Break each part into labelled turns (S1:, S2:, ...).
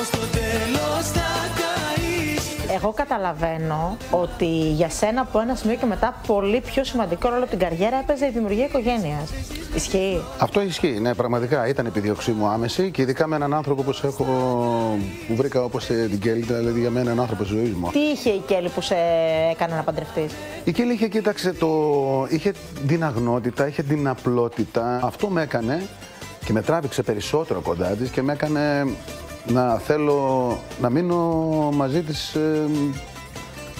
S1: πως στο τέλος θα καείς
S2: Εγώ καταλαβαίνω ότι για σένα από ένα σημείο και μετά πολύ πιο σημαντικό ρόλο από την καριέρα έπαιζε η δημιουργία οικογένειας. Ισχύει.
S3: Αυτό ισχύει, ναι, πραγματικά ήταν επιδίωξή μου άμεση και ειδικά με έναν άνθρωπο όπως έχω, που βρήκα όπως την Κέλλη, δηλαδή για μένα έναν άνθρωπος της ζωής μου.
S2: Τι είχε η Κέλλη που σε έκανε να παντρευτείς;
S3: Η Κέλλη είχε, κοίταξε, το... είχε την αγνότητα, είχε την απλότητα. Αυτό με έκανε και με τράβηξε περισσότερο κοντά της και με έκανε να θέλω να μείνω μαζί της ε,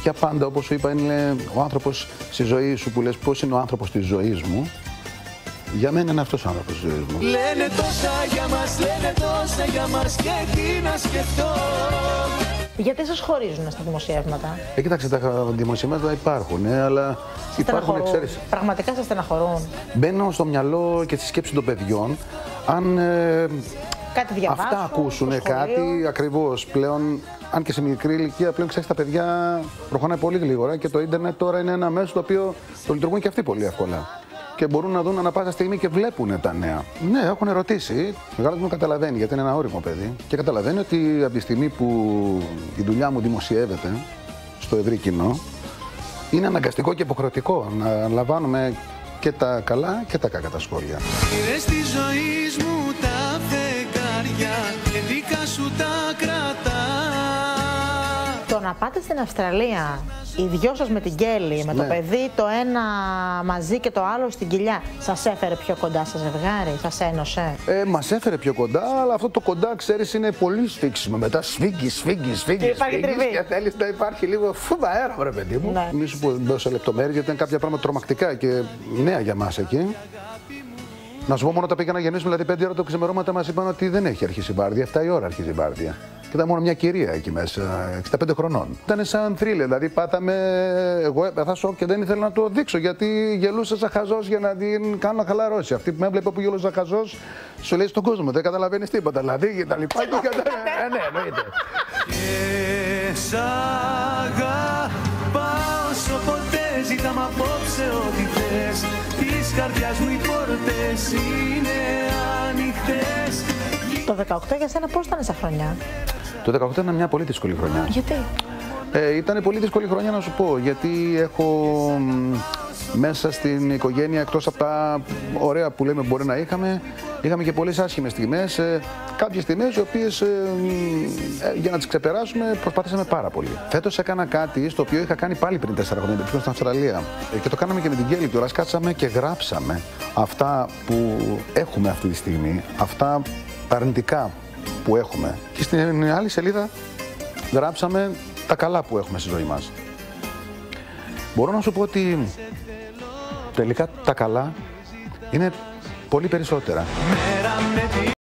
S3: για πάντα. Όπως σου είπα, είναι ο άνθρωπος στη ζωή σου που λες πώς είναι ο άνθρωπος της ζωής μου. Για μένα είναι αυτός ο άνθρωπος της ζωής μου.
S1: Λένε τόσα για μας, λένε τόσα για μας και τι να σκεφτώ
S2: Γιατί σας χωρίζουν στα δημοσιεύματα;
S3: Ε, κοίταξε, τα δημοσιεύματα υπάρχουν, ε, αλλά υπάρχουν,
S2: Στεναχωρούν.
S3: ξέρεις,
S2: Πραγματικά σας στεναχωρούν.
S3: μπαίνω στο μυαλό και στη σκέψη των παιδιών, αν ε,
S2: Κάτι διαβάζουν.
S3: αυτά ακούσουν
S2: στο σχολείο.
S3: κάτι ακριβώς πλέον, αν και σε μικρή ηλικία, πλέον ξέρεις τα παιδιά προχωράνε πολύ γλίγορα και το ίντερνετ τώρα είναι ένα μέσο το οποίο το λειτουργούν και αυτοί πολύ εύκολα. Και μπορούν να δουν ανά πάσα στιγμή και βλέπουν τα νέα. Ναι, έχουν ερωτήσει. Ο μεγάλος μου καταλαβαίνει, γιατί είναι ένα όριμο παιδί. Και καταλαβαίνει ότι από τη στιγμή που η δουλειά μου δημοσιεύεται στο ευρύ κοινό, είναι αναγκαστικό και υποχρεωτικό να λαμβάνουμε και τα καλά και τα κακά τα σχόλια.
S1: Πήρες της ζωής μου τα φεγγάρια και δικά σου τα κρατά
S2: Το να πάτε στην Αυστραλία, οι δυο σας με την Κέλλη, με το
S3: Ναι.
S2: παιδί, το ένα μαζί και το άλλο στην κοιλιά, σας έφερε πιο κοντά σα ζευγάρι, σας ένωσε;
S3: Ε, Μας έφερε πιο κοντά, αλλά αυτό το κοντά, ξέρεις, είναι πολύ σφίξιμο. Μετά σφίγγει, σφίγγει, σφίγγει.
S2: Και υπάρχει τριβή.
S3: Και θέλεις να υπάρχει λίγο φούβα αέρα, βρε παιδί μου.
S2: Ναι.
S3: Μη σου πω μπω σε λεπτομέρειες, γιατί ήταν κάποια πράγματα τρομακτικά και νέα για μας εκεί. Να σου πω μόνο όταν πήγα να γεννήσουμε, δηλαδή 5 ώρα το ξημερώματα μας είπαν ότι δεν έχει αρχίσει η βάρδια. 7 η ώρα αρχίζει η βάρδια. Και ήταν μόνο μια κυρία εκεί μέσα, 65 χρονών. Ήταν σαν θρύλε, δηλαδή πάταμε. Εγώ έπαθα σοκ και δεν ήθελα να το δείξω γιατί γελούσα σαν χαζός για να την κάνω να χαλαρώσει. Αυτή που με έβλεπε που γελούσα χαζός, σου λέει στον κόσμο, δεν καταλαβαίνεις τίποτα. Δηλαδή και τα λοιπά. και κατα- Ε, ναι, εννοείται.
S1: Και σ' αγαπάω όσο ποτέ ζητάμε απόψε ό,τι θες Της καρδιάς μου οι πόρτες είναι ανοιχτές
S2: Το 18 για σένα πώς ήταν σαν χρονιά;
S3: Το 18 ήταν μια πολύ δύσκολη χρονιά.
S2: Γιατί;
S3: Ε, ήταν πολύ δύσκολη χρονιά να σου πω, γιατί έχω μ, μέσα στην οικογένεια, εκτός από τα ωραία που λέμε μπορεί να είχαμε, είχαμε και πολλές άσχημες στιγμές, ε, κάποιες στιγμές οι οποίες ε, μ, ε, για να τις ξεπεράσουμε προσπαθήσαμε πάρα πολύ. Φέτος έκανα κάτι στο οποίο είχα κάνει πάλι πριν 4 χρόνια, πριν στην Αυστραλία Ε, και το κάναμε και με την Κέλλη τώρα, κάτσαμε και γράψαμε αυτά που έχουμε αυτή τη στιγμή, αυτά τα αρνητικά που έχουμε. Και στην άλλη σελίδα γράψαμε τα καλά που έχουμε στη ζωή μας. Μπορώ να σου πω ότι τελικά τα καλά είναι πολύ περισσότερα.
S1: Μέρα με τη